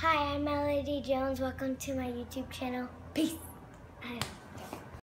Hi, I'm Melody Jones. Welcome to my YouTube channel. Peace.